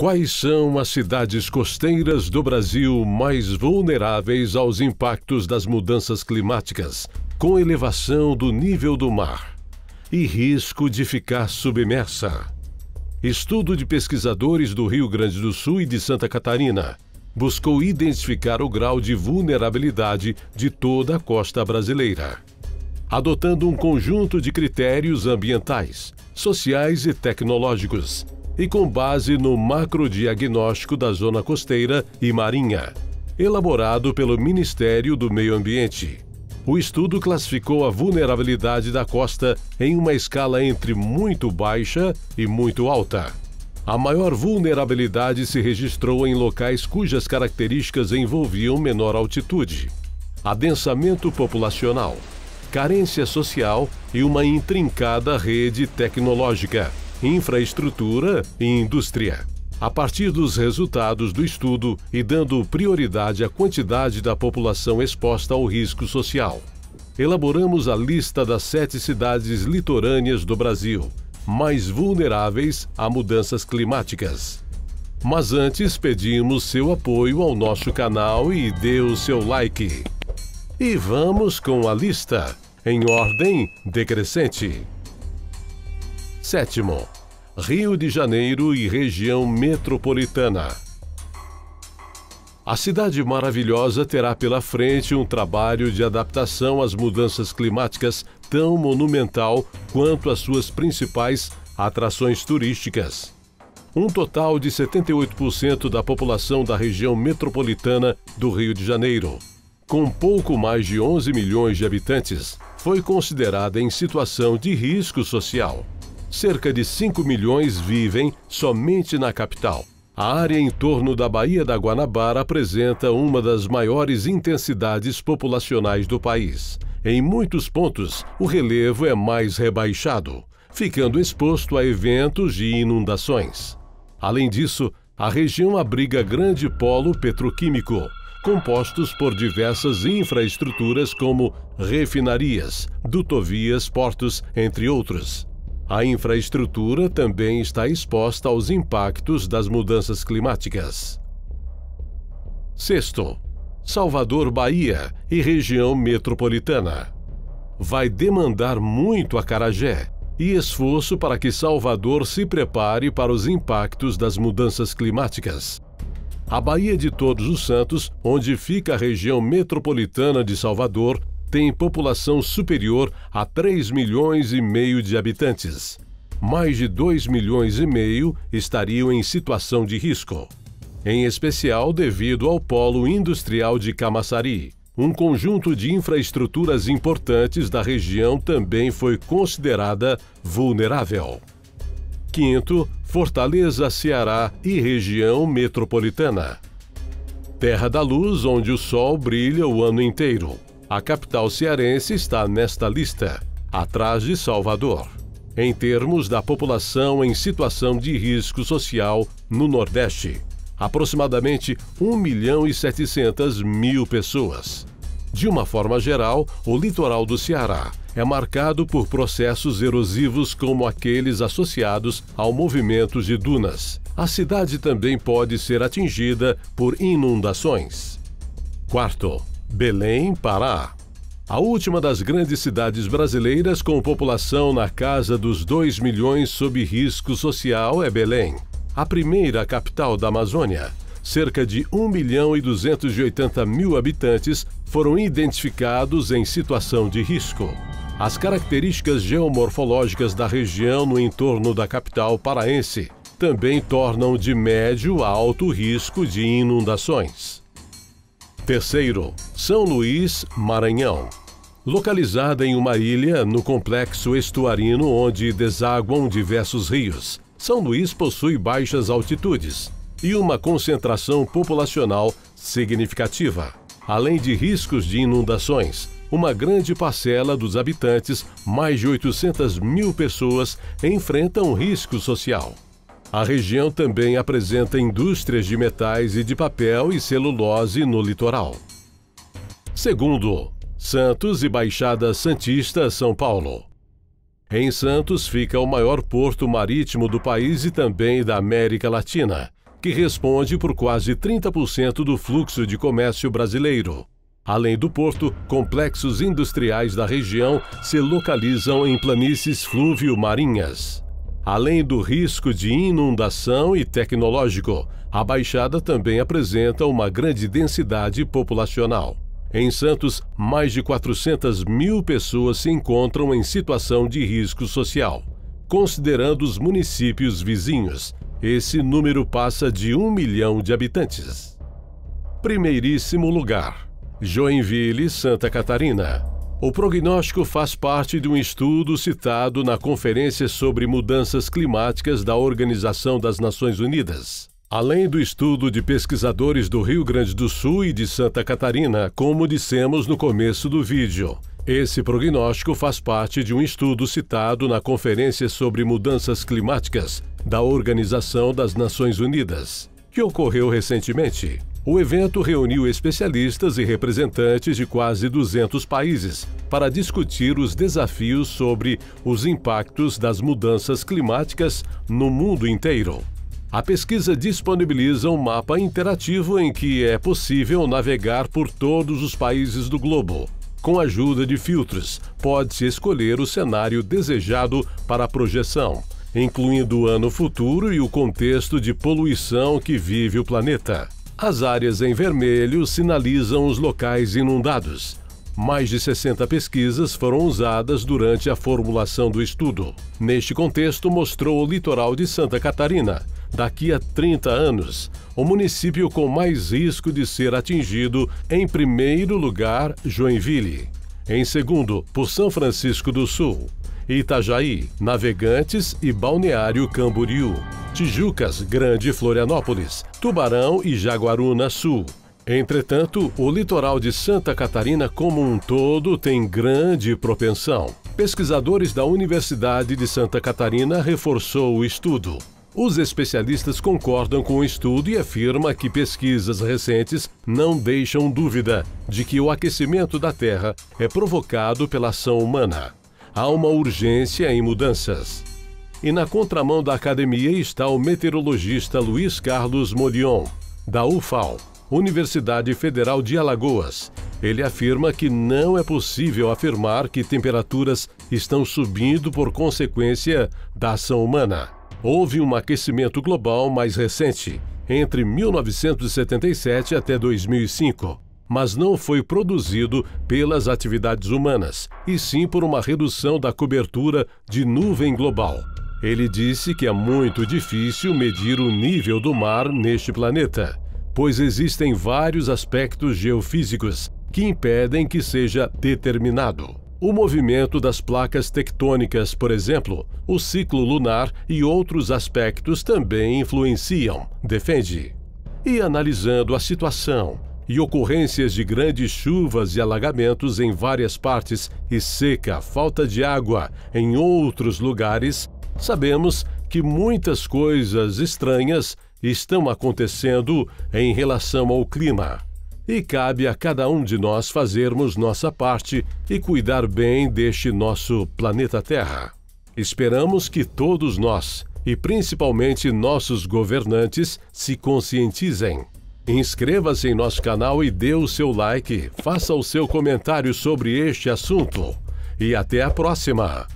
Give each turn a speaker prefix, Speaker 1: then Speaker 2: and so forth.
Speaker 1: Quais são as cidades costeiras do Brasil mais vulneráveis aos impactos das mudanças climáticas, com elevação do nível do mar e risco de ficar submersa? Estudo de pesquisadores do Rio Grande do Sul e de Santa Catarina buscou identificar o grau de vulnerabilidade de toda a costa brasileira, adotando um conjunto de critérios ambientais, sociais e tecnológicos e com base no macrodiagnóstico da zona costeira e marinha, elaborado pelo Ministério do Meio Ambiente. O estudo classificou a vulnerabilidade da costa em uma escala entre muito baixa e muito alta. A maior vulnerabilidade se registrou em locais cujas características envolviam menor altitude, adensamento populacional, carência social e uma intrincada rede tecnológica, infraestrutura e indústria. A partir dos resultados do estudo e dando prioridade à quantidade da população exposta ao risco social, elaboramos a lista das sete cidades litorâneas do Brasil mais vulneráveis a mudanças climáticas. Mas antes pedimos seu apoio ao nosso canal e dê o seu like. E vamos com a lista, em ordem decrescente. Sétimo, Rio de Janeiro e região metropolitana. A cidade maravilhosa terá pela frente um trabalho de adaptação às mudanças climáticas tão monumental quanto as suas principais atrações turísticas. Um total de 78% da população da região metropolitana do Rio de Janeiro, com pouco mais de 11 milhões de habitantes, foi considerada em situação de risco social cerca de 5 milhões vivem somente na capital. A área em torno da Baía da Guanabara apresenta uma das maiores intensidades populacionais do país. Em muitos pontos, o relevo é mais rebaixado, ficando exposto a eventos de inundações. Além disso, a região abriga grande polo petroquímico, compostos por diversas infraestruturas como refinarias, dutovias, portos, entre outros. A infraestrutura também está exposta aos impactos das mudanças climáticas. Sexto, Salvador, Bahia e região metropolitana. Vai demandar muito a Carajé e esforço para que Salvador se prepare para os impactos das mudanças climáticas. A Baía de Todos os Santos, onde fica a região metropolitana de Salvador, tem população superior a 3 milhões e meio de habitantes. Mais de 2 milhões e meio estariam em situação de risco, em especial devido ao polo industrial de Camaçari. Um conjunto de infraestruturas importantes da região também foi considerada vulnerável. Quinto, Fortaleza, Ceará e região metropolitana. Terra da luz onde o sol brilha o ano inteiro. A capital cearense está nesta lista, atrás de Salvador. Em termos da população em situação de risco social no Nordeste, aproximadamente 1 milhão e 700 mil pessoas. De uma forma geral, o litoral do Ceará é marcado por processos erosivos como aqueles associados ao movimento de dunas. A cidade também pode ser atingida por inundações. Quarto, Belém, Pará. A última das grandes cidades brasileiras com população na casa dos 2 milhões sob risco social é Belém. A primeira capital da Amazônia. Cerca de 1 milhão e 280 mil habitantes foram identificados em situação de risco. As características geomorfológicas da região no entorno da capital paraense também tornam de médio a alto risco de inundações. Terceiro, São Luís, Maranhão. Localizada em uma ilha no complexo estuarino onde desaguam diversos rios, São Luís possui baixas altitudes e uma concentração populacional significativa. Além de riscos de inundações, uma grande parcela dos habitantes, mais de 800 mil pessoas, enfrentam risco social. A região também apresenta indústrias de metais e de papel e celulose no litoral. Segundo, Santos e Baixada Santista, São Paulo. Em Santos fica o maior porto marítimo do país e também da América Latina, que responde por quase 30% do fluxo de comércio brasileiro. Além do porto, complexos industriais da região se localizam em planícies fluvio-marinhas. Além do risco de inundação e tecnológico, a Baixada também apresenta uma grande densidade populacional. Em Santos, mais de 400 mil pessoas se encontram em situação de risco social. Considerando os municípios vizinhos, esse número passa de um milhão de habitantes. Primeiríssimo lugar: Joinville, Santa Catarina. O prognóstico faz parte de um estudo citado na Conferência sobre Mudanças Climáticas da Organização das Nações Unidas. Além do estudo de pesquisadores do Rio Grande do Sul e de Santa Catarina, como dissemos no começo do vídeo, esse prognóstico faz parte de um estudo citado na Conferência sobre Mudanças Climáticas da Organização das Nações Unidas, que ocorreu recentemente. O evento reuniu especialistas e representantes de quase 200 países para discutir os desafios sobre os impactos das mudanças climáticas no mundo inteiro. A pesquisa disponibiliza um mapa interativo em que é possível navegar por todos os países do globo. Com a ajuda de filtros, pode-se escolher o cenário desejado para a projeção, incluindo o ano futuro e o contexto de poluição que vive o planeta. As áreas em vermelho sinalizam os locais inundados. Mais de 60 pesquisas foram usadas durante a formulação do estudo. Neste contexto, mostrou o litoral de Santa Catarina. Daqui a 30 anos, o município com mais risco de ser atingido, em primeiro lugar, Joinville. Em segundo, por São Francisco do Sul. Itajaí, Navegantes e Balneário Camboriú, Tijucas, Grande Florianópolis, Tubarão e Jaguaruna Sul. Entretanto, o litoral de Santa Catarina como um todo tem grande propensão. Pesquisadores da Universidade de Santa Catarina reforçou o estudo. Os especialistas concordam com o estudo e afirmam que pesquisas recentes não deixam dúvida de que o aquecimento da Terra é provocado pela ação humana há uma urgência em mudanças. E na contramão da academia está o meteorologista Luiz Carlos Molion, da UFAL, Universidade Federal de Alagoas. Ele afirma que não é possível afirmar que temperaturas estão subindo por consequência da ação humana. Houve um aquecimento global mais recente, entre 1977 até 2005 mas não foi produzido pelas atividades humanas, e sim por uma redução da cobertura de nuvem global. Ele disse que é muito difícil medir o nível do mar neste planeta, pois existem vários aspectos geofísicos que impedem que seja determinado. O movimento das placas tectônicas, por exemplo, o ciclo lunar e outros aspectos também influenciam, defende. E analisando a situação, e ocorrências de grandes chuvas e alagamentos em várias partes e seca, falta de água em outros lugares, sabemos que muitas coisas estranhas estão acontecendo em relação ao clima. E cabe a cada um de nós fazermos nossa parte e cuidar bem deste nosso planeta Terra. Esperamos que todos nós, e principalmente nossos governantes, se conscientizem Inscreva-se em nosso canal e dê o seu like. Faça o seu comentário sobre este assunto. E até a próxima!